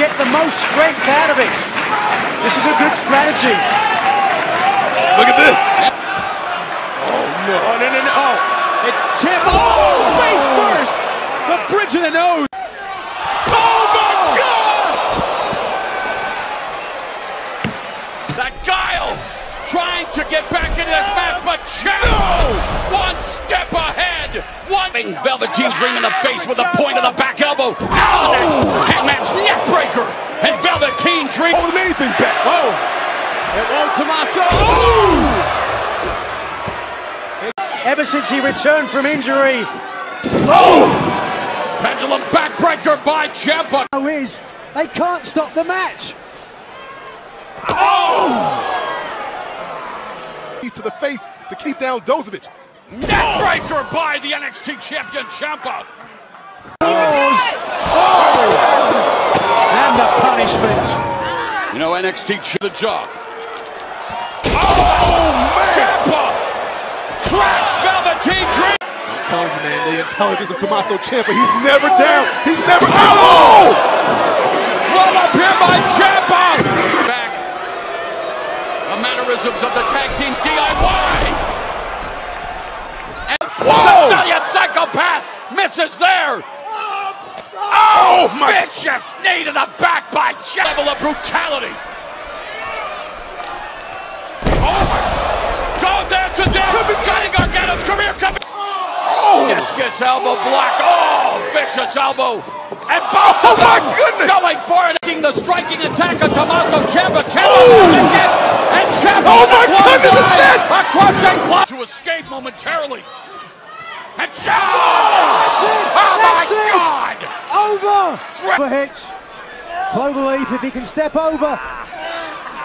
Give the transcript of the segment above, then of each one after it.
get the most strength out of it. This is a good strategy. Look at this. Oh, no. Oh, no, no, no. Oh, it Champ. Oh, oh face first. The bridge of the nose. Oh, my oh! God. That Guile trying to get back into this match, but Ciampa one step ahead. One Velveteen Dream in the face with the point of the back elbow. Oh, that's Hangman's neck breaker. And Velveteen Dream. Holding anything back. Oh, it won't Tommaso. Ever since he returned from injury. Oh! Pendulum backbreaker by Ciampa. Is they can't stop the match. Oh! He's to the face to keep down Dozovich. Neckbreaker by the NXT champion Ciampa. Oh! And the punishment. You know NXT ch- the job. Oh, man. Ciampa cracks Velveteen Dream. I'm telling you, man, the intelligence of Tommaso Ciampa. He's never down. He's never out. Oh! Roll up here by Ciampa. Back. The mannerisms of the tag team DIY. And Whoa! Sicilian psychopath misses there. Oh, my. Vicious knee to the back by Ciampa. Level of brutality. Go dance to death. Johnny Gargano's career coming. Oh! Discus elbow block. Oh, vicious elbow. And both Oh, my goodness. going for it. Taking the striking attack of Tommaso Ciampa. Ciampa Oh. again. And Ciampa Oh, with a my goodness, it's clothesline. A crushing cloth to escape momentarily. And Ciampa. Oh. That's it. Oh That's my it. God. Over. Dra- For Hitch. Cloverleaf if he can step over.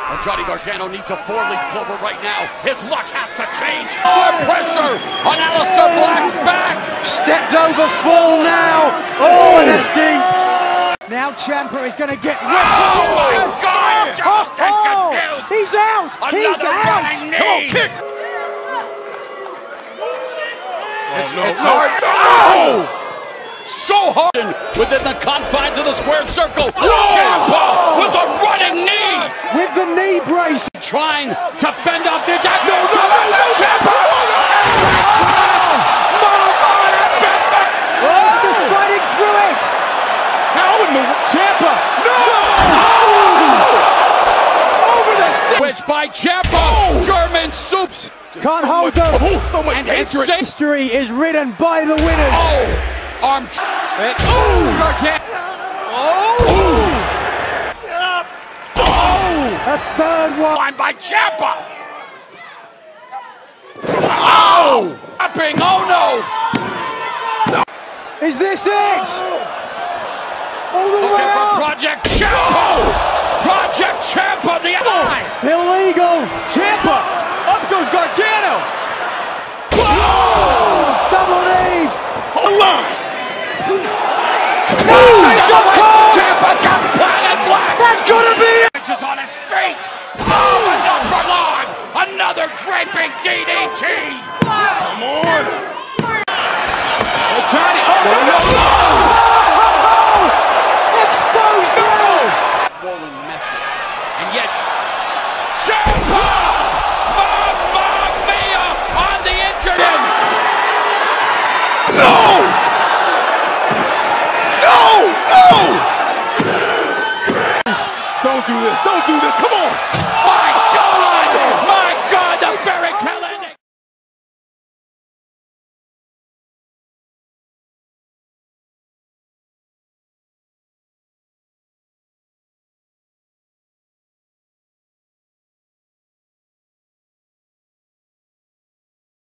And Johnny Gargano needs a four-leaf clover right now. His luck has to change. Oh! More pressure on Aleister Black's back. Stepped over full now. Oh, oh! and that's deep. Now Ciampa is going to get oh, ripped. Oh my God! Oh, oh, he's out. He's out. knee. Kick. It's, no, it's no, hard. Oh! So hard within the confines of the squared circle. Ciampa with a running knee, With the knee brace. trying to fend off the attack. No, no, no, no, Ciampa. Oh, just fighting through it. How in the Ciampa. No. Oh! Over the. Which by Ciampa, oh! German soups. Can't hold much, them. oh, so much And History is written by the winners. Oh, arm. And, ooh. Oh. Oh. A third one. Line by Ciampa. Oh! Upping, oh no! Is this it? All the way Looking for up. Project Ciampa!